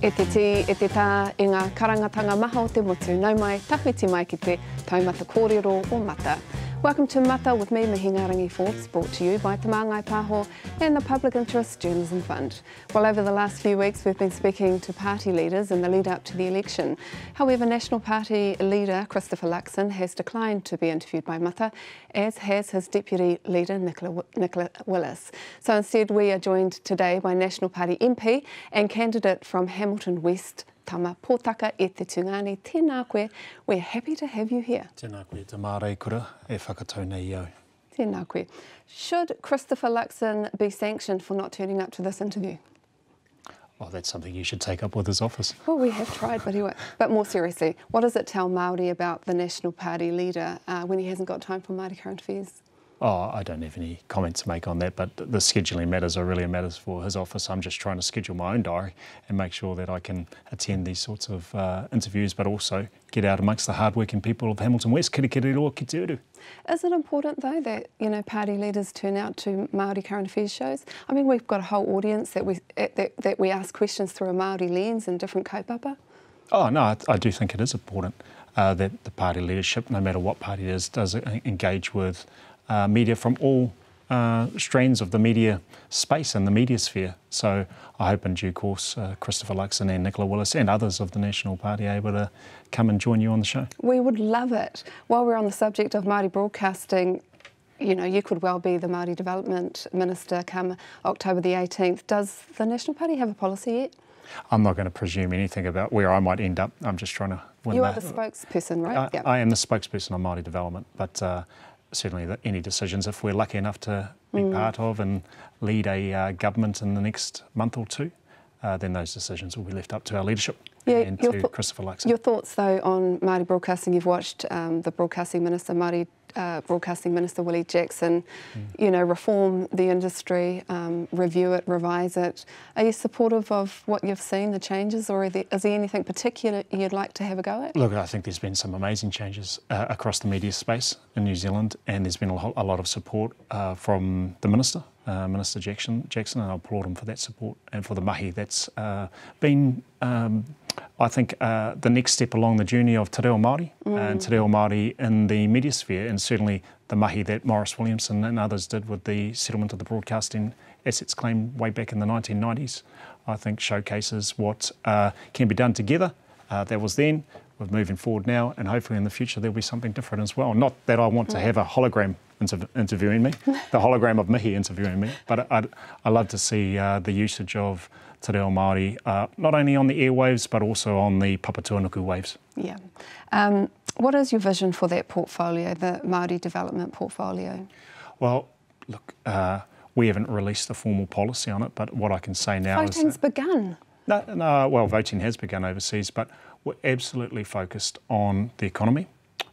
E te tī, e te tā, e ngā karangatanga maha o te motu, nau mai, tawhiti mai ki te taumata kōrero o Mata. Welcome to Mata with me, Mihingarangi Forbes, brought to you by Te Māngai Pāho and the Public Interest Journalism Fund. Well, over the last few weeks, we've been speaking to party leaders in the lead up to the election. However, National Party leader Christopher Luxon has declined to be interviewed by Mata, as has his deputy leader Nicola, Nicola Willis. So instead, we are joined today by National Party MP and candidate from Hamilton West, Tama Pōtaka e te Tungani. Tēnā koe, we're happy to have you here. Tēnā koe, te mārei kura e whakatau nei au. Tēnā koe. Should Christopher Luxon be sanctioned for not turning up to this interview? Well, that's something you should take up with his office. Well, we have tried, but he won't. But more seriously, what does it tell Māori about the National Party leader uh, when he hasn't got time for Māori current affairs? Oh, I don't have any comments to make on that, but the scheduling matters are really matters for his office. I'm just trying to schedule my own diary and make sure that I can attend these sorts of uh, interviews, but also get out amongst the hardworking people of Hamilton West, kiri kiri roa ki te uru. Is it important though that you know party leaders turn out to Maori current affairs shows? I mean, we've got a whole audience that we that, that we ask questions through a Maori lens and different kaupapa. Oh no, I, I do think it is important uh, that the party leadership, no matter what party it is, does engage with uh, media from all uh, strands of the media space and the media sphere. So I hope in due course uh, Christopher Luxon and Nicola Willis and others of the National Party are able to come and join you on the show. We would love it. While we're on the subject of Māori broadcasting, you know, you could well be the Māori Development Minister come October the 18th. Does the National Party have a policy yet? I'm not going to presume anything about where I might end up. I'm just trying to win You the, are the spokesperson, right? I, Yep. I am the spokesperson on Māori development, but uh, certainly any decisions, if we're lucky enough to be Mm. part of and lead a uh, government in the next month or two, uh, then those decisions will be left up to our leadership Yeah, to thou- Christopher Luxon. Your thoughts, though, on Māori broadcasting? You've watched um, the broadcasting minister, Māori uh, broadcasting minister Willie Jackson, Mm. you know, reform the industry, um, review it, revise it. Are you supportive of what you've seen, the changes, or are there, is there anything particular you'd like to have a go at? Look, I think there's been some amazing changes uh, across the media space in New Zealand, and there's been a lot of support uh, from the minister, uh, Minister Jackson, Jackson, and I applaud him for that support and for the mahi that's uh, been, um, I think, uh, the next step along the journey of Te Reo Māori and Te Reo Māori in the media sphere, and certainly the mahi that Maurice Williamson and others did with the settlement of the broadcasting assets claim way back in the 1990s, I think showcases what uh, can be done together. Uh, that was then. We're moving forward now, and hopefully in the future there'll be something different as well. Not that I want to have a hologram inter- interviewing me, the hologram of Mihi interviewing me, but I'd, I love to see uh, the usage of Te Reo Māori, uh, not only on the airwaves, but also on the Papatuanuku waves. Yeah. Um, what is your vision for that portfolio, the Māori development portfolio? Well, look, uh, we haven't released a formal policy on it, but what I can say now is... Voting's begun. No, no, well, voting has begun overseas, but we're absolutely focused on the economy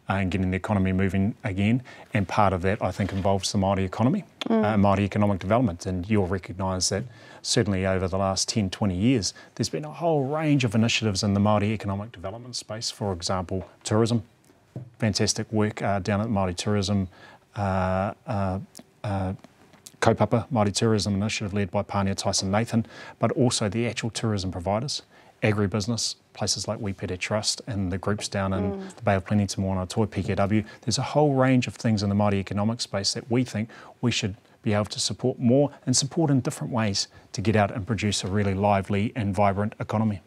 and getting the economy moving again. And part of that, I think, involves the Māori economy, uh, Māori economic development. And you'll recognise that certainly over the last 10, 20 years, there's been a whole range of initiatives in the Māori economic development space. For example, tourism, fantastic work uh, down at Māori Tourism. Uh, uh, uh, Kaupapa Māori Tourism Initiative led by Pānia Tyson Nathan, but also the actual tourism providers, agribusiness, places like Wepere Trust and the groups down in mm. the Bay of Plenty, Te Moana Toi, PKW. There's a whole range of things in the Māori economic space that we think we should be able to support more and support in different ways to get out and produce a really lively and vibrant economy.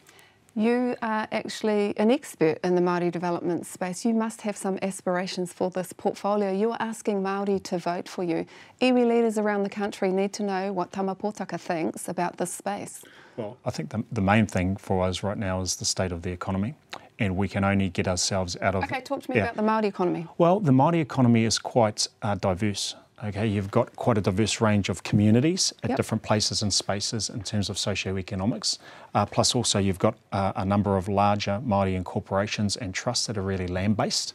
You are actually an expert in the Māori development space. You must have some aspirations for this portfolio. You're asking Māori to vote for you. Iwi leaders around the country need to know what Tama Pōtaka thinks about this space. Well, I think the, the main thing for us right now is the state of the economy, and we can only get ourselves out of. Okay, talk to me Yeah. about the Māori economy. Well, the Māori economy is quite uh, diverse. Okay, you've got quite a diverse range of communities at Yep. different places and spaces in terms of socioeconomics. Uh, plus, also you've got uh, a number of larger Māori incorporations and trusts that are really land-based,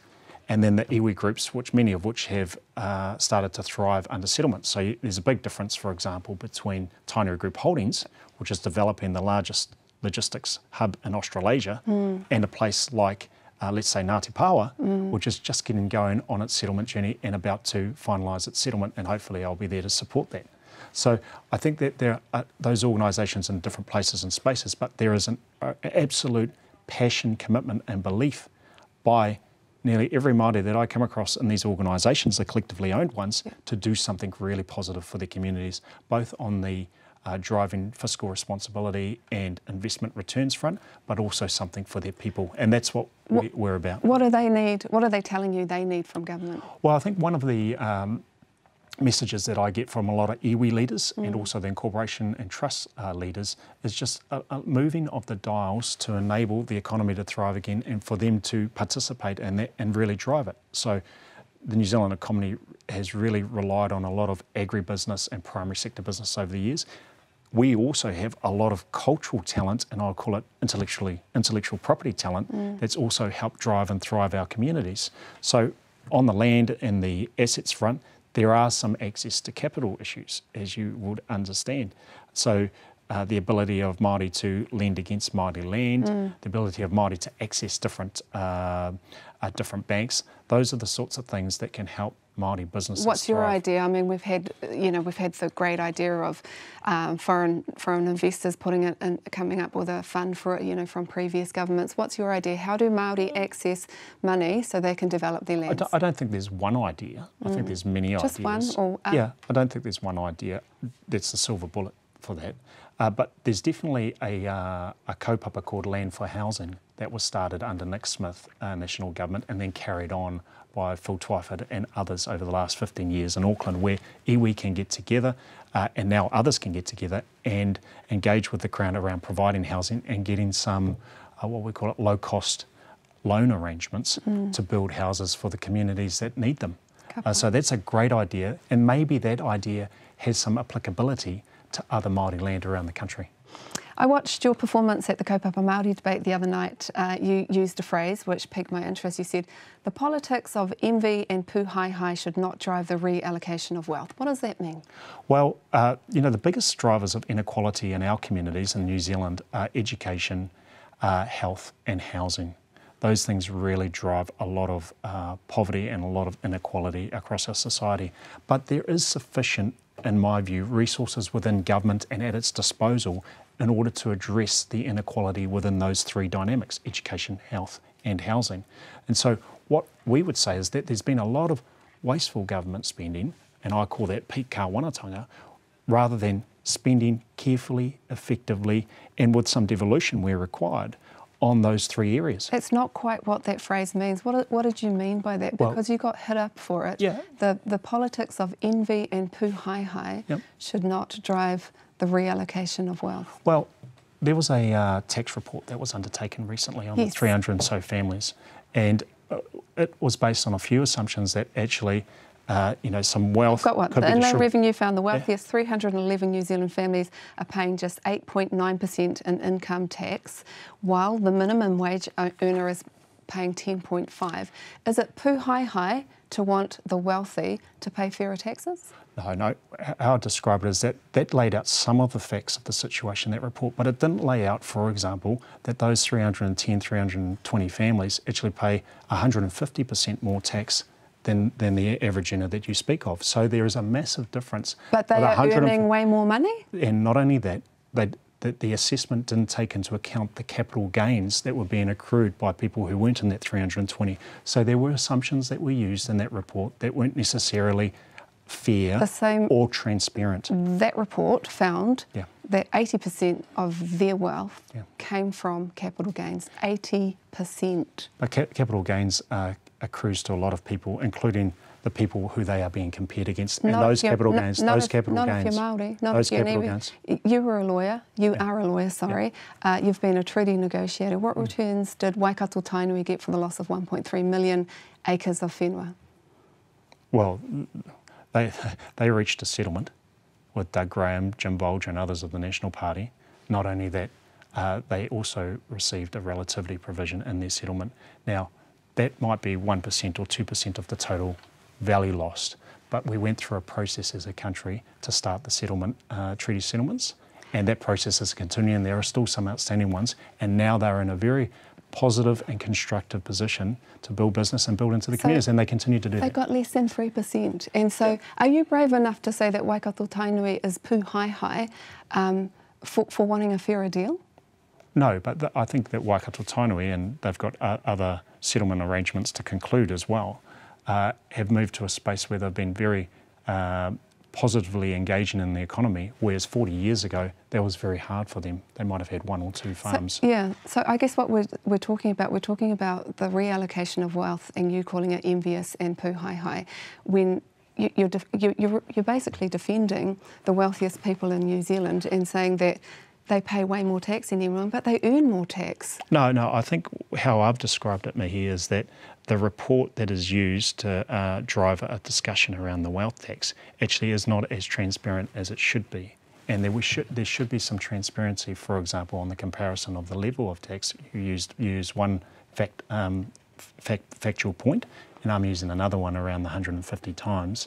and then the iwi groups, which many of which have uh, started to thrive under settlement. So you, there's a big difference, for example, between Tainui Group Holdings, which is developing the largest logistics hub in Australasia, and a place like uh, let's say Ngāti Pāoa, which is just getting going on its settlement journey and about to finalise its settlement, and hopefully I'll be there to support that. So I think that there are those organisations in different places and spaces, but there is an absolute passion, commitment, and belief by nearly every Māori that I come across in these organisations, the collectively owned ones, yeah. to do something really positive for their communities, both on the uh, driving fiscal responsibility and investment returns front, but also something for their people. And that's what, what we, are about. What do they need? What are they telling you they need from government? Well, I think one of the um, messages that I get from a lot of iwi leaders mm. and also the incorporation and trust uh, leaders is just a, a, moving of the dials to enable the economy to thrive again and for them to participate in that and really drive it. So the New Zealand economy has really relied on a lot of agribusiness and primary sector business over the years we also have a lot of cultural talent, and I'll call it intellectually intellectual property talent, mm. that's also helped drive and thrive our communities. So on the land and the assets front, there are some access to capital issues, as you would understand. So uh, the ability of Māori to lend against Māori land, mm. the ability of Māori to access different uh, uh, different banks. Those are the sorts of things that can help Māori businesses. What's your thrive. idea? I mean, we've had, you know, we've had the great idea of um, foreign foreign investors putting it and coming up with a fund for it, you know, from previous governments. What's your idea? How do Māori access money so they can develop their lands? I don't, I don't think there's one idea. I mm. think there's many Just ideas. Just one? Or, uh, yeah, I don't think there's one idea that's the silver bullet for that. Uh, but there's definitely a, uh, a kaupapa called Land for Housing that was started under Nick Smith uh, national government and then carried on by Phil Twyford and others over the last 15 years in Auckland, where iwi can get together uh, and now others can get together and engage with the Crown around providing housing and getting some, uh, what we call it, low cost loan arrangements mm. to build houses for the communities that need them. Uh, so that's a great idea, and maybe that idea has some applicability to other Māori land around the country. I watched your performance at the Kaupapa Māori debate the other night. Uh, you used a phrase which piqued my interest. You said, the politics of envy and pūhaehae should not drive the reallocation of wealth. What does that mean? Well, uh, you know, the biggest drivers of inequality in our communities in New Zealand are education, uh, health and housing. Those things really drive a lot of uh, poverty and a lot of inequality across our society. But there is sufficient in my view, resources within government and at its disposal in order to address the inequality within those three dynamics education, health, and housing. And so, what we would say is that there's been a lot of wasteful government spending, and I call that peak kāwanatanga, rather than spending carefully, effectively, and with some devolution where required on those three areas. It's not quite what that phrase means. What, what did you mean by that? Because well, you got hit up for it. Yeah. The, the politics of envy and pūhaehae yep. should not drive the reallocation of wealth? Well, there was a uh, tax report that was undertaken recently on yes. the 300 and so families, and uh, it was based on a few assumptions that actually. Uh, you know, some wealth. Got one. The inland revenue found the wealthiest yeah. 311 New Zealand families are paying just 8.9% in income tax, while the minimum wage earner is paying 10.5. Is it pūhaehae to want the wealthy to pay fairer taxes? No, no. How I describe it is that that laid out some of the facts of the situation, that report, but it didn't lay out, for example, that those 310, 320 families actually pay 150% more tax than, than the average earner that you speak of. So there is a massive difference. But they are earning way more money? And not only that, they, that the assessment didn't take into account the capital gains that were being accrued by people who weren't in that 320. So there were assumptions that were used in that report that weren't necessarily fair the same, or transparent. That report found yeah. that 80% of their wealth yeah. came from capital gains. 80%. But ca- capital gains uh, accrues to a lot of people, including the people who they are being compared against. And those capital gains, those if, capital not gains. Not if you're Māori, not those if you're capital gains. You were a lawyer, you yeah. are a lawyer, sorry. Uh, you've been a treaty negotiator. What mm. returns did Waikato Tainui get for the loss of 1.3 million acres of whenua? Well, they, they reached a settlement with Doug Graham, Jim Bolger, and others of the National Party. Not only that, uh, they also received a relativity provision in their settlement. Now, that might be 1% or 2% of the total value lost, but we went through a process as a country to start the settlement, uh, treaty settlements, and that process is continuing. There are still some outstanding ones, and now they're in a very positive and constructive position to build business and build into the so communities, and they continue to do they that. They got less than 3%. And so, yeah. are you brave enough to say that Waikato Tainui is Pūhaehae um, for, for wanting a fairer deal? No, but the, I think that Waikato Tainui, and they've got uh, other settlement arrangements to conclude as well, uh, have moved to a space where they've been very uh, positively engaging in the economy, whereas 40 years ago, that was very hard for them. They might have had one or two farms. So, yeah, so I guess what we're, we're talking about, we're talking about the reallocation of wealth and you calling it envious and pūhaehae, when you, you're, you're, you're basically defending the wealthiest people in New Zealand and saying that they pay way more tax than everyone, but they earn more tax. No, no, I think how I've described it, Mihi, is that the report that is used to uh, drive a discussion around the wealth tax actually is not as transparent as it should be. And there, should, there should be some transparency, for example, on the comparison of the level of tax. You used use one fact, um, fact, factual point, and I'm using another one around the 150 times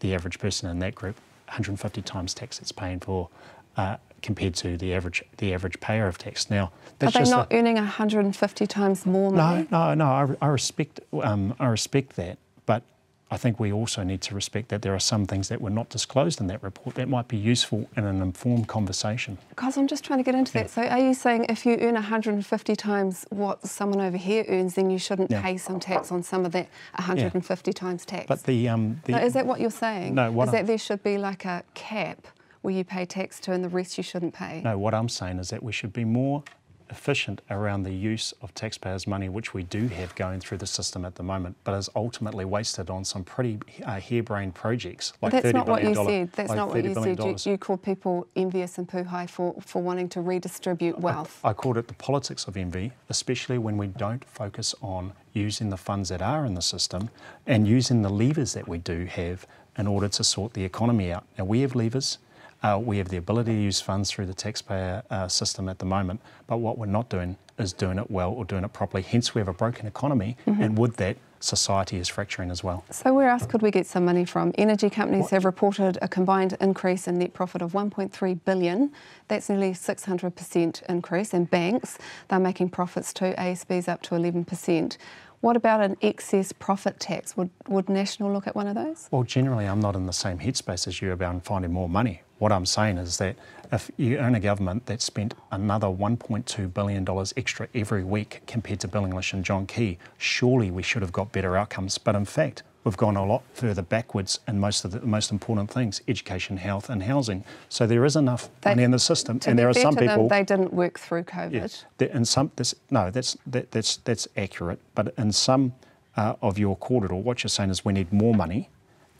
the average person in that group, 150 times tax it's paying for uh, compared to the average the average payer of tax. Now, that's are they not a, earning 150 times more money? No, no, no. I, I respect um, I respect that, but I think we also need to respect that there are some things that were not disclosed in that report that might be useful in an informed conversation. Because I'm just trying to get into yeah. that. So, are you saying if you earn 150 times what someone over here earns, then you shouldn't yeah. pay some tax on some of that 150 yeah. times tax? But the, um, the no, is that what you're saying? No, what is I'm, that there should be like a cap where you pay tax to and the rest you shouldn't pay? No, what I'm saying is that we should be more efficient around the use of taxpayers' money, which we do have going through the system at the moment, but is ultimately wasted on some pretty uh, harebrained projects. Like that's not what you dollar, said. That's like not what you said. You, you, called people envious and pūhai for, for wanting to redistribute wealth. I, I called it the politics of envy, especially when we don't focus on using the funds that are in the system and using the levers that we do have in order to sort the economy out. Now, we have levers uh, we have the ability to use funds through the taxpayer uh, system at the moment, but what we're not doing is doing it well or doing it properly. Hence, we have a broken economy, mm-hmm. and with that, society is fracturing as well. So, where else could we get some money from? Energy companies what? have reported a combined increase in net profit of 1.3 billion. That's nearly 600% increase. And banks, they're making profits too. ASB's up to 11%. What about an excess profit tax? Would, would National look at one of those? Well, generally, I'm not in the same headspace as you about finding more money. What I'm saying is that if you own a government that spent another $1.2 billion extra every week compared to Bill English and John Key, surely we should have got better outcomes. But in fact, we've gone a lot further backwards in most of the most important things education, health, and housing. So there is enough they, money in the system. and there are some people. they didn't work through COVID. Yeah, in some, this, no, that's, that, that's, that's accurate. But in some uh, of your kōrero, what you're saying is we need more money.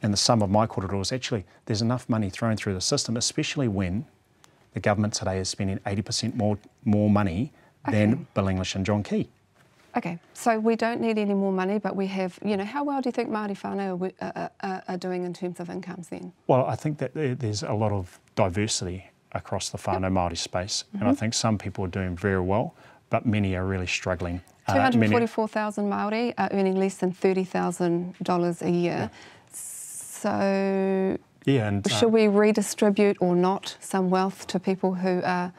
And the sum of my kōrero is actually there's enough money thrown through the system, especially when the government today is spending 80% more, more money okay. than Bill English and John Key. Okay, so we don't need any more money, but we have, you know, how well do you think Māori whānau are, are, are doing in terms of incomes then? Well, I think that there's a lot of diversity across the whānau yep. Māori space, mm-hmm. and I mm-hmm. think some people are doing very well, but many are really struggling. 244,000 uh, Māori are earning less than $30,000 a year. Yeah. So, yeah, and, uh, should we redistribute or not some wealth to people who are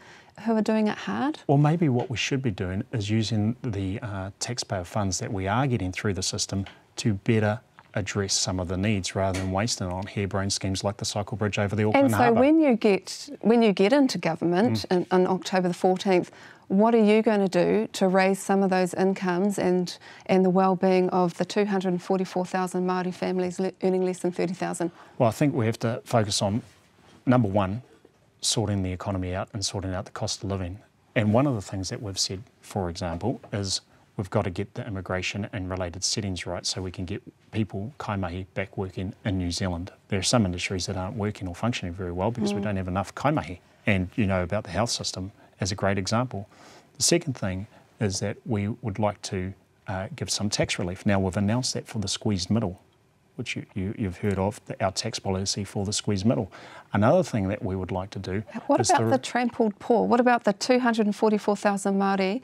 who are doing it hard? Or maybe what we should be doing is using the uh, taxpayer funds that we are getting through the system to better address some of the needs rather than wasting on harebrained schemes like the cycle bridge over the Auckland Harbour. And so Harbour. when you get when you get into government mm. on October the 14th, what are you going to do to raise some of those incomes and and the well-being of the 244,000 Māori families earning less than 30,000? Well, I think we have to focus on number one, sorting the economy out and sorting out the cost of living. And one of the things that we've said, for example, is we've got to get the immigration and related settings right so we can get people, kaimahi, back working in New Zealand. There are some industries that aren't working or functioning very well because mm. we don't have enough kaimahi. And you know about the health system as a great example. The second thing is that we would like to uh, give some tax relief. Now, we've announced that for the squeezed middle which you, you, have heard of, the, our tax policy for the squeezed middle. Another thing that we would like to do. What about the, the trampled poor? What about the 244,000 Māori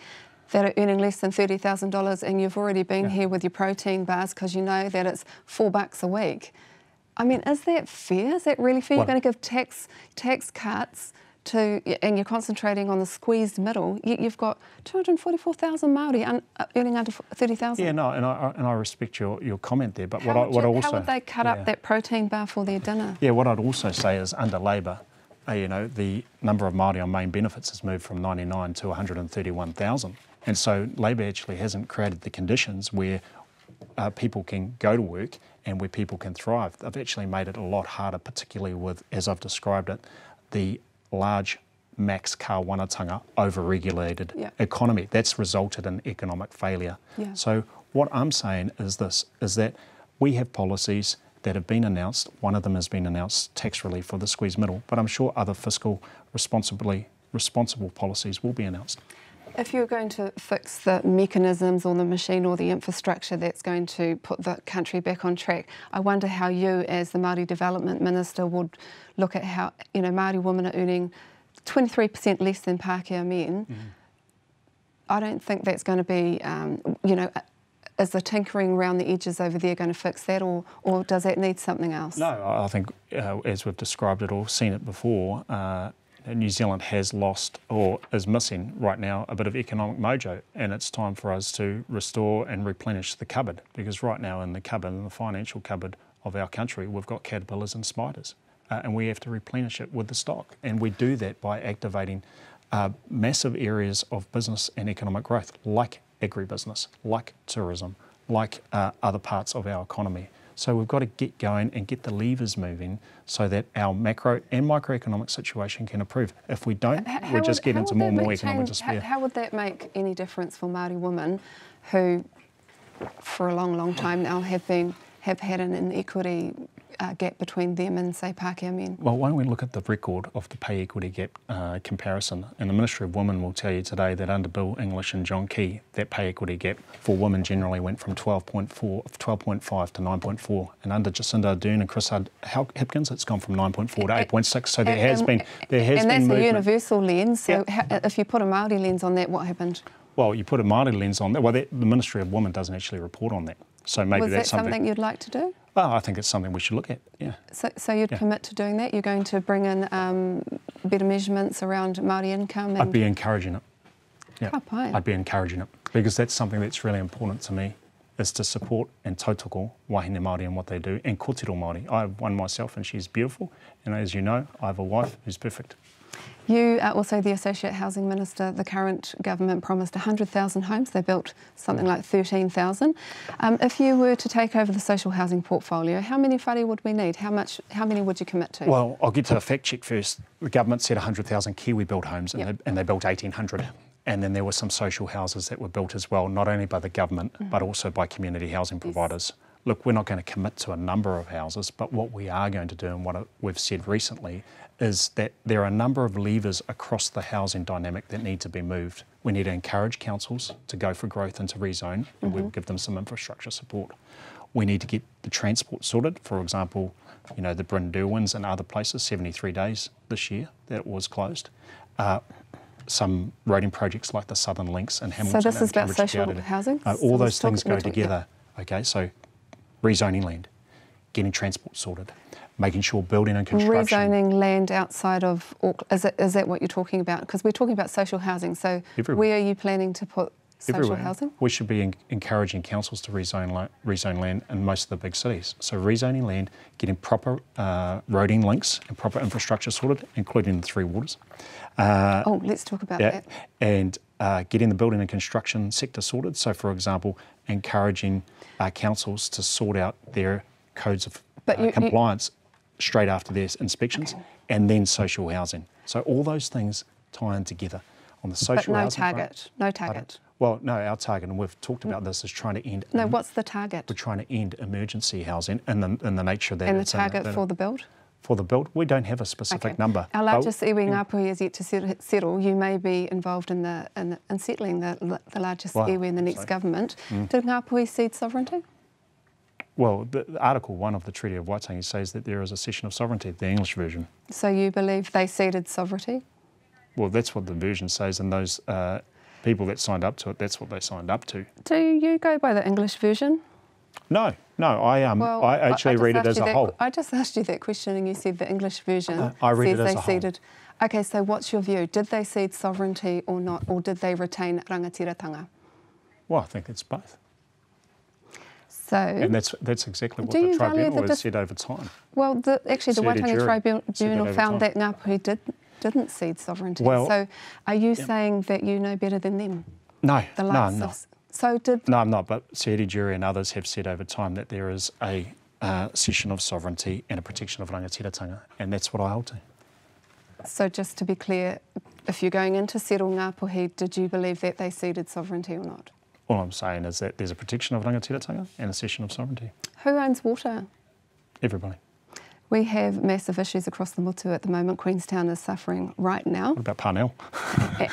that are earning less than $30,000 and you've already been yeah. here with your protein bars because you know that it's four bucks a week? I mean, is that fair? Is that really fair? Well, You're going to give tax tax cuts to, and you're concentrating on the squeezed middle, you, have got 244,000 Maori un, uh, earning under 30,000. Yeah, no, and I, and I respect your, your comment there. But how what I, what you, I also how would they cut yeah. up that protein bar for their dinner? Yeah, what I'd also say is under Labor, uh, you know, the number of Maori on main benefits has moved from 99 to 131,000, and so Labor actually hasn't created the conditions where uh, people can go to work and where people can thrive. They've actually made it a lot harder, particularly with, as I've described it, the large max kāwanatanga over-regulated yeah. economy. That's resulted in economic failure. Yeah. So what I'm saying is this, is that we have policies that have been announced. One of them has been announced, tax relief for the squeeze middle, but I'm sure other fiscal responsibly responsible policies will be announced. If you're going to fix the mechanisms or the machine or the infrastructure that's going to put the country back on track, I wonder how you, as the Māori Development Minister, would look at how you know Māori women are earning 23% less than Pākehā men. Mm. I don't think that's going to be, um, you know, is the tinkering around the edges over there going to fix that, or, or does that need something else? No, I think uh, as we've described it or seen it before, uh, New Zealand has lost or is missing right now a bit of economic mojo, and it's time for us to restore and replenish the cupboard because right now in the cupboard, in the financial cupboard of our country, we've got caterpillars and spiders, uh, and we have to replenish it with the stock, and we do that by activating uh, massive areas of business and economic growth, like agribusiness, like tourism, like uh, other parts of our economy. So we've got to get going and get the levers moving so that our macro and microeconomic situation can improve. If we don't, we we just get into more and more economic despair. How, how would that make any difference for Māori women who, for a long, long time now, have been have had an inequity uh, gap between them and, say, Pākehā men? Well, why don't we look at the record of the pay equity gap uh, comparison? And the Ministry of Women will tell you today that under Bill English and John Key, that pay equity gap for women generally went from 12.4, 12.5 to 9.4. And under Jacinda Ardern and Chris Hipkins, it's gone from 9.4 to 8.6. So there has been there has and been that's movement. a universal lens. So yep. if you put a Māori lens on that, what happened? Well, you put a Māori lens on that. Well, that, the Ministry of Women doesn't actually report on that. So maybe Was that's that something, something you'd like to do? Well, I think it's something we should look at. Yeah. So, so you'd yeah. commit to doing that? You're going to bring in um, better measurements around Māori income? I'd be encouraging it. Yeah. I'd be encouraging it because that's something that's really important to me is to support and tautoko wahine Māori and what they do and kōtiro Māori. I have one myself and she's beautiful and as you know, I have a wife who's perfect. You are also the Associate Housing Minister. The current government promised 100,000 homes. They built something like 13,000. Um, if you were to take over the social housing portfolio, how many whare would we need? How much? How many would you commit to? Well, I'll get to the fact check first. The government said 100,000 Kiwi built homes, and, yep. they, and they built 1,800. And then there were some social houses that were built as well, not only by the government, mm but also by community housing providers. Yes look, we're not going to commit to a number of houses, but what we are going to do and what we've said recently is that there are a number of levers across the housing dynamic that need to be moved. We need to encourage councils to go for growth and to rezone, and mm-hmm. we'll give them some infrastructure support. We need to get the transport sorted. For example, you know, the Brynderwyns and other places, 73 days this year that it was closed. Uh, some roading projects like the Southern Links and Hamilton. So this is about social housing? Uh, all so those things go together. Yeah. Okay, so rezoning land, getting transport sorted, making sure building and construction. Rezoning land outside of Auckland, is, it, is that what you're talking about? Because we're talking about social housing, so Everywhere. where are you planning to put social Everywhere. housing? We should be encouraging councils to rezone, rezone land in most of the big cities. So rezoning land, getting proper uh, roading links and proper infrastructure sorted, including the three waters. Uh, oh, let's talk about yeah, that. And uh, getting the building and construction sector sorted. So, for example, encouraging uh, councils to sort out their codes of uh, you, compliance you... straight after their inspections, and then social housing. So all those things tie in together. On the social but no housing target, front, no target. Well, no, our target, and we've talked about this, is trying to end. No, what's the target? We're trying to end emergency housing in the, in the nature of that And the target in, for the build? For the build, we don't have a specific okay. number. Our largest iwi Ngāpuhi is yet to settle. You may be involved in the in, in settling the, the largest well, iwi in the next so. government. Mm. Did Ngāpuhi cede sovereignty? Well, the, the Article 1 of the Treaty of Waitangi says that there is a cession of sovereignty, the English version. So you believe they ceded sovereignty? Well, that's what the version says, and those uh, people that signed up to it, that's what they signed up to. Do you go by the English version? No, No, I um, Well, I actually just read it as a that- whole. I just asked you that question and you said the English version Uh, I read says it as they a whole. ceded. Okay, so what's your view? Did they cede sovereignty or not, or did they retain rangatiratanga? Well, I think it's both, So, and that's that's exactly what the tribunal has said over time. well, the, actually, the Waitangi. Tribunal over found that. Ngāpuhi did, didn't cede sovereignty. Well- so, are you saying that you know better than them? No, The no, I'm not. so did No, I'm not. But Seri Jury and others have said over time that there is a uh, cession of sovereignty and a protection of rangatiratanga, and that's what I hold to. so just to be clear, if you're going into settle Ngāpuhi, did you believe that they ceded sovereignty or not? All I'm saying is that there's a protection of rangatiratanga and a cession of sovereignty. Who owns water? Everybody. We have massive issues across the Mutu at the moment. Queenstown is suffering right now, What about Parnell?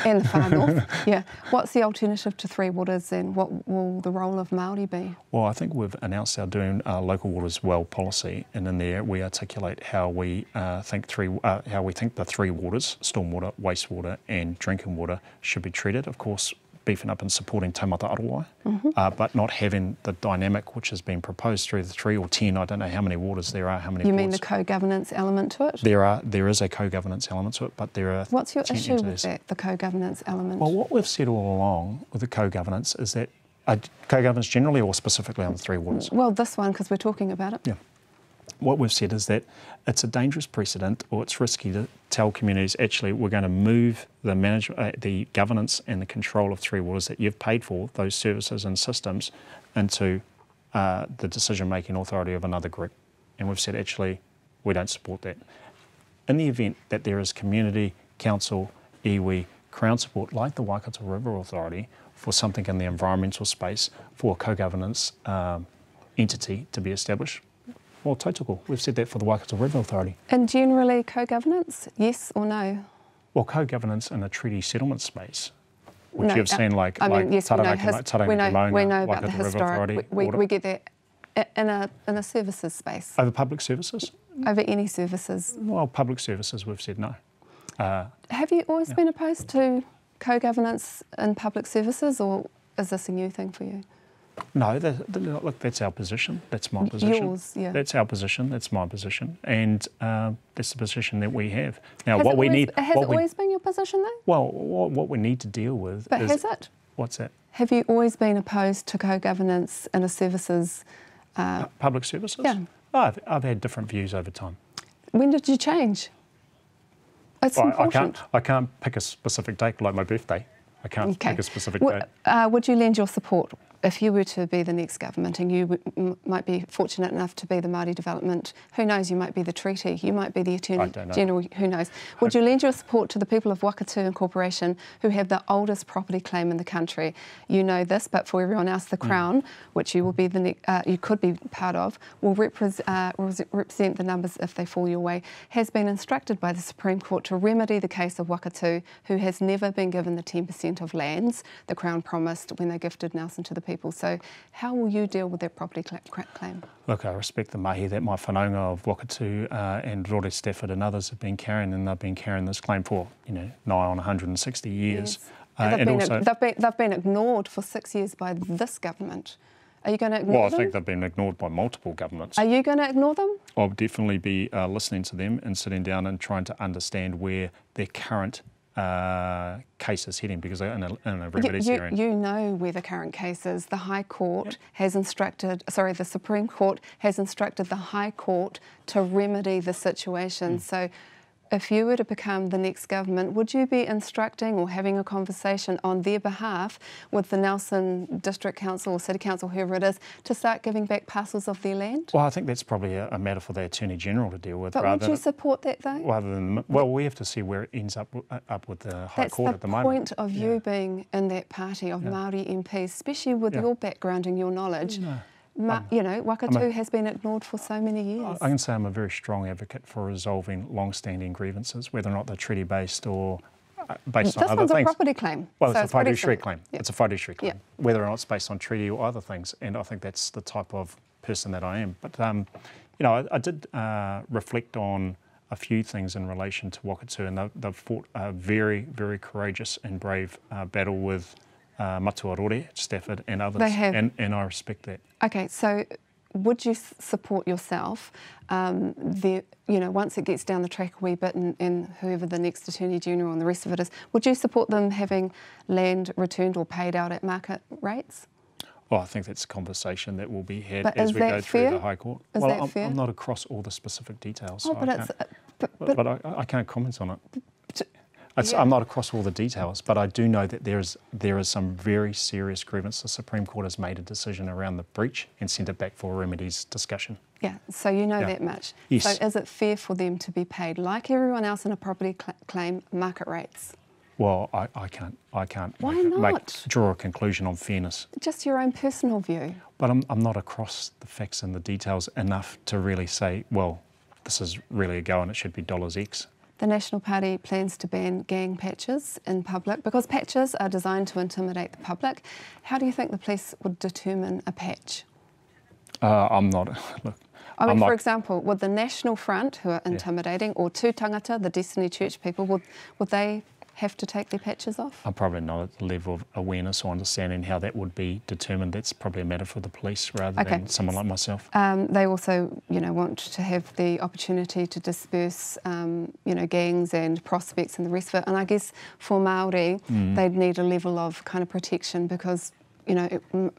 and the far north. Yeah. What's the alternative to Three Waters, and what will the role of Maori be? Well, I think we've announced our doing uh, local waters well policy, and in there we articulate how we uh, think three uh, how we think the three waters: stormwater, wastewater, and drinking water should be treated. Of course, beefing up and supporting Taumata Arowai, Mm-hmm. uh, but not having the dynamic which has been proposed through the three or ten. I don't know how many waters there are. How many? You mean the co-governance element to it? There are there is a co-governance element to it, but there are. What's your 10 issue with that, the co-governance element? Well, what we've said all along with the co-governance is that uh, co-governance generally or specifically on the three waters. Well, this one, because we're talking about it. Yeah. What we've said is that it's a dangerous precedent or it's risky to tell communities actually we're going to move the management, uh, the governance and the control of Three Waters that you've paid for, those services and systems, into uh, the decision making authority of another group. And we've said actually we don't support that. In the event that there is community, council, iwi, Crown support, like the Waikato River Authority, for something in the environmental space for a co-governance um, entity to be established, well, tautoko. We've said that for the Waikato River Authority. And generally, co-governance, yes or no? Well, co-governance in a treaty settlement space, which No, you've uh, seen like, I like mean, yes, we know, Taranaki, his, Taranaki we know, we know about the historic. Authority, We, we, we get that in a in a services space over public services. over any services. Well, public services, we've said no. Uh, Have you always been opposed to co-governance in public services, or is this a new thing for you? No, that, that- look, that's our position. That's my position. Yours, yeah. That's our position. That's my position, and um, that's the position that we have. Now, has what we always, need, Has what it we, always been your position though? well, what, what we need to deal with But is has it? what's that? Have you always been opposed to co-governance in a services? Uh, Public services. Yeah. Oh, I've, I've had different views over time. when did you change? It's Well, I, I important. can't. I can't pick a specific date like my birthday. I can't Okay. pick a specific Would- date. uh, would you lend your support if you were to be the next government and you w- m- might be fortunate enough to be the Māori Development? Who knows? You might be the treaty. You might be the Attorney know. General. Who knows? Would you lend your support to the people of Wakatu Incorporation who have the oldest property claim in the country? You know this, but for everyone else, the Hmm. Crown, which you will be the ne- uh, you could be part of, will repres- uh, res- represent the numbers if they fall your way. Has been instructed by the Supreme Court to remedy the case of Wakatu, who has never been given the 10% of lands the Crown promised when they gifted Nelson to the people. So, how will you deal with that property claim? Look, I respect the mahi that my whanaunga of Wakatu uh, and Rore Stafford and others have been carrying, and they've been carrying this claim for, you know, nigh on 160 years. Uh, And they've, been, also, they've, been, they've been ignored for six years by this government. Are you going to ignore well, I them? think they've been ignored by multiple governments. Are you going to ignore them? I'll definitely be uh, listening to them and sitting down and trying to understand where their current uh, case is heading because they're in a, in a You, remedies you, hearing. you know where the current case is. The High Court has instructed, sorry, the Supreme Court has instructed the High Court to remedy the situation. Mm. So, if you were to become the next government, would you be instructing or having a conversation on their behalf with the Nelson District Council or City Council, whoever it is, to start giving back parcels of their land? well, I think that's probably a, a matter for the Attorney General to deal with But would you than, support that though? rather than. Well, we have to see where it ends up up with the High That's Court the at the moment. the point of you being in that party of Maori MPs, especially with Yeah. your background and your knowledge. No. Ma- you know, Wakatu a- has been ignored for so many years. I can say I'm a very strong advocate for resolving long-standing grievances, whether or not they're treaty-based or uh, based this on other one's a things. property claim. Well, so it's a fiduciary claim. Yeah. It's a fiduciary claim, whether or not it's based on treaty or other things. And I think that's the type of person that I am. But um, you know, I, I did uh, reflect on a few things in relation to Wakatu, and they've, they've fought a very, very courageous and brave uh, battle with uh, Matua Rore, Stafford, and others. They have. And, and I respect that. Okay, so would you support yourself? Um, the, you know, once it gets down the track a wee bit, and, and, whoever the next Attorney General and the rest of it is, would you support them having land returned or paid out at market rates? Well, I think that's a conversation that will be had but as we go fair? through the High Court. Is well, that I'm, fair? I'm, not across all the specific details. Oh, so but I it's. but, but, but, I, I, can't comment on it. Yeah. I'm not across all the details, but I do know that there is there is some very serious grievance. The Supreme Court has made a decision around the breach and sent it back for remedies discussion. Yeah, so you know Yeah. that much. Yes. So is it fair for them to be paid like everyone else in a property cl- claim market rates? Well, I, I can't I can't Why make, make- not? draw a conclusion on fairness. Just your own personal view. But I'm, I'm not across the facts and the details enough to really say, well, this is really a go and it should be dollars X. The National Party plans to ban gang patches in public because patches are designed to intimidate the public. How do you think the police would determine a patch? Uh, I'm not, look, I mean, I'm for not- example, would the National Front, who are intimidating, or two tangata, the Destiny Church people, would, would they have to take their patches off? I'm probably not at the level of awareness or understanding how that would be determined. That's probably a matter for the police rather Okay. than someone like myself. Um, they also, you know, want to have the opportunity to disperse, um, you know, gangs and prospects and the rest of it. And I guess for Maori, Mm. they'd need a level of kind of protection because, you know,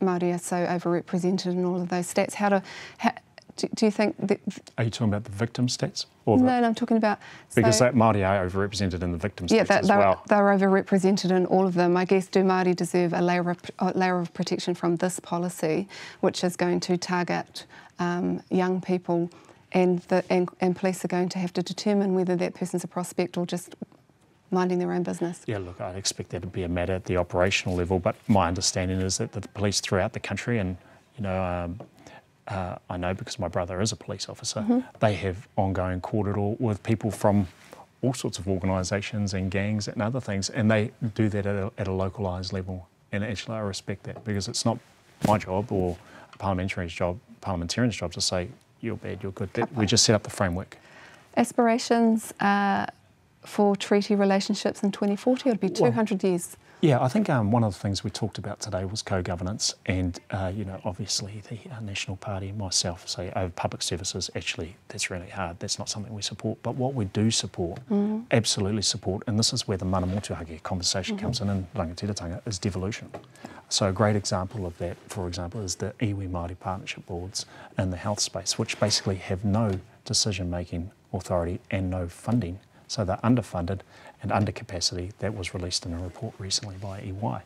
Maori are so overrepresented in all of those stats. How to, how, do, do you think that? Are you talking about the victim stats? Or the, No, no, I'm talking about because so, that Māori are overrepresented in the victim yeah, stats that, as they're, well. they're overrepresented in all of them. I guess do Māori deserve a layer of, a layer of protection from this policy, which is going to target um, young people, and, the, and, and police are going to have to determine whether that person's a prospect or just minding their own business. Yeah, look, I'd expect that to be a matter at the operational level, but my understanding is that the police throughout the country, and you know, um, uh, I know because my brother is a police officer, Mm-hmm. they have ongoing kōrero with people from all sorts of organisations and gangs and other things, and they do that at a, at a localised level. And actually, I respect that because it's not my job or a parliamentarian's job, parliamentarian's job to say you're bad, you're good. That, we just set up the framework. Aspirations uh, for treaty relationships in 2040 would be 200 years. Yeah, I think um, one of the things we talked about today was co-governance, and uh, you know, obviously the uh, National Party, myself, say over public services. Actually, that's really hard. That's not something we support. But what we do support, absolutely support, and this is where the mana motuhake conversation comes in in rangatiratanga, is devolution. So a great example of that, for example, is the iwi Māori partnership boards in the health space, which basically have no decision-making authority and no funding. So they're underfunded and under capacity. That was released in a report recently by EY.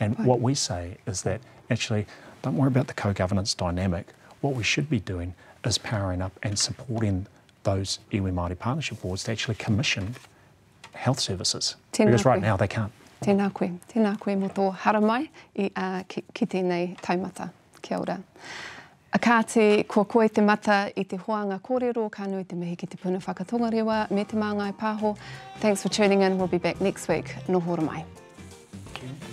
And what we say is that actually, don't worry about the co-governance dynamic. What we should be doing is powering up and supporting those iwi Māori partnership boards to actually commission health services. Tēnā because right now they can't. Tēnā koe, tēnā koe mo tō haramai i, uh, ki, ki tēnei taumata. Kia ora. A kā te kua koe te mata i te hoanga kōrero, ka nui te mihi ki te puna whakatongarewa, me te māngai pāho. Thanks for tuning in. We'll be back next week. No hora mai. Thank you.